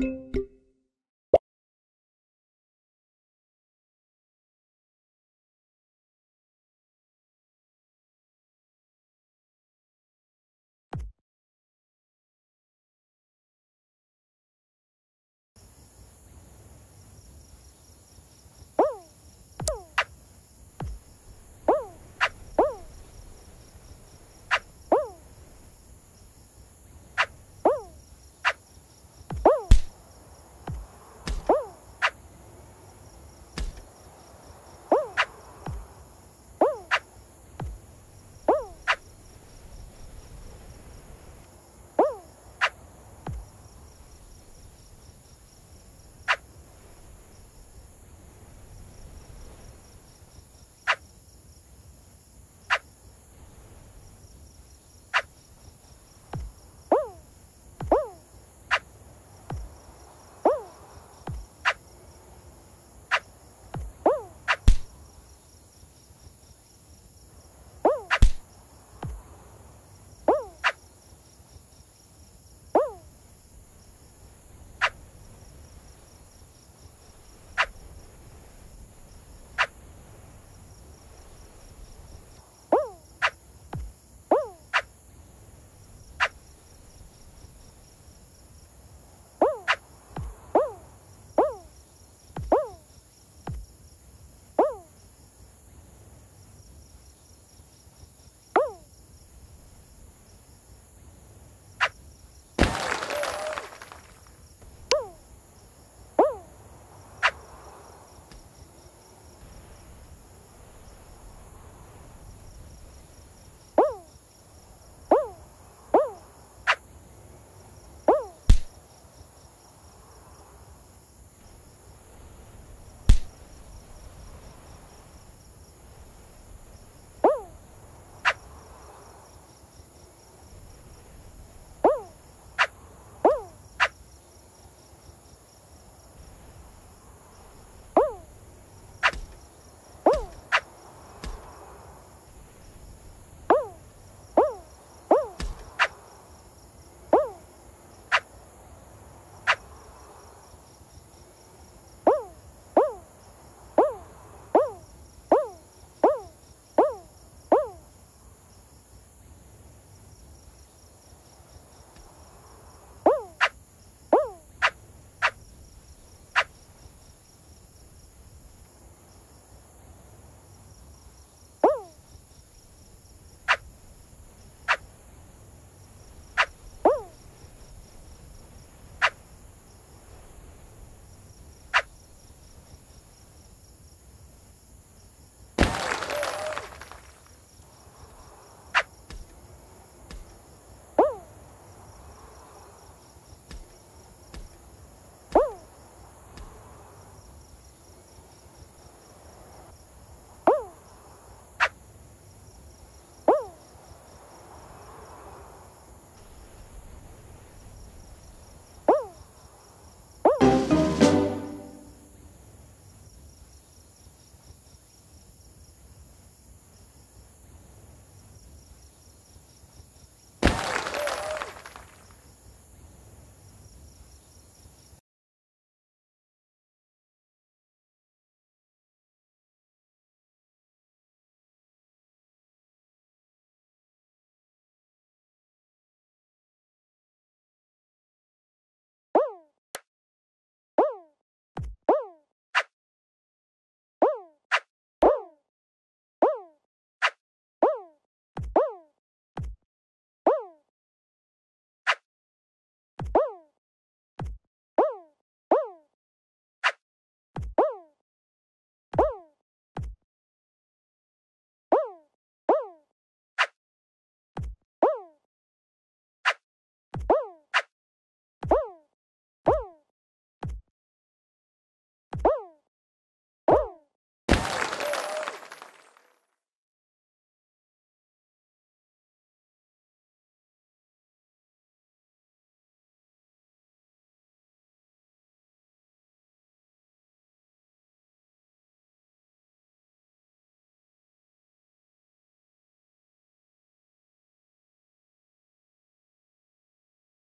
you